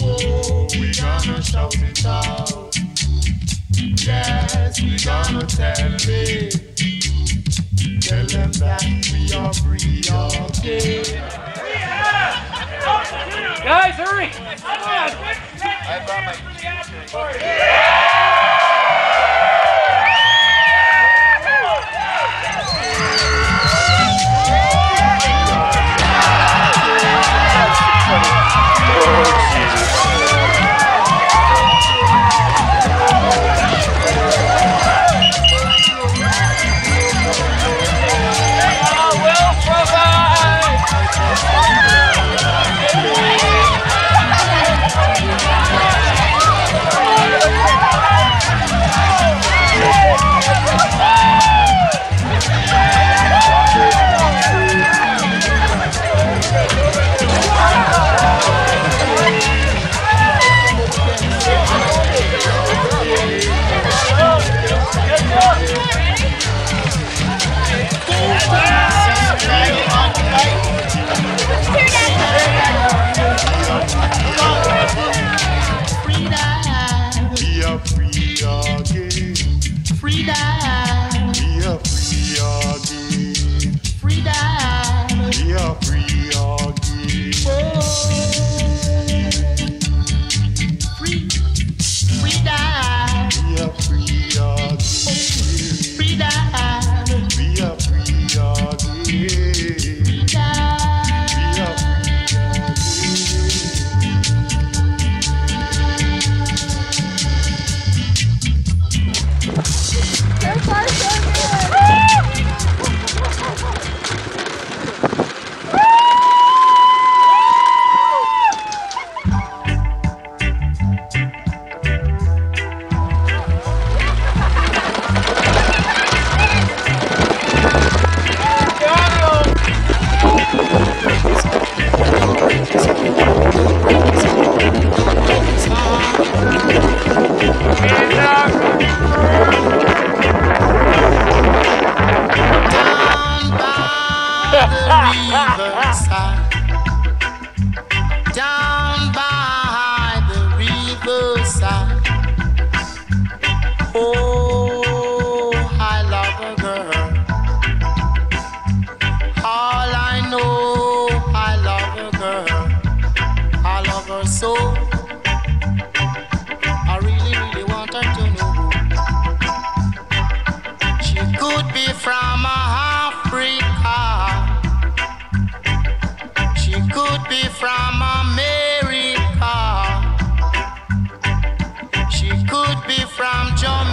Oh, we gonna shout it out. Yes, we gonna tell it. Tell them that we are free. Guys, hurry! could be from America. She could be from Jamaica.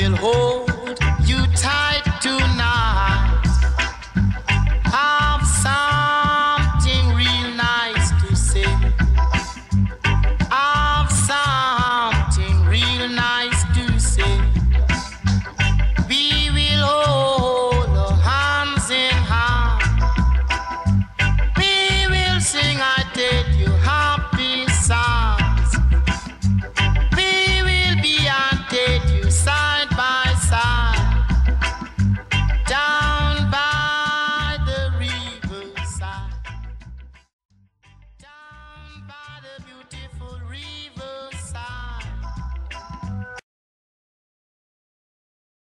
been whole.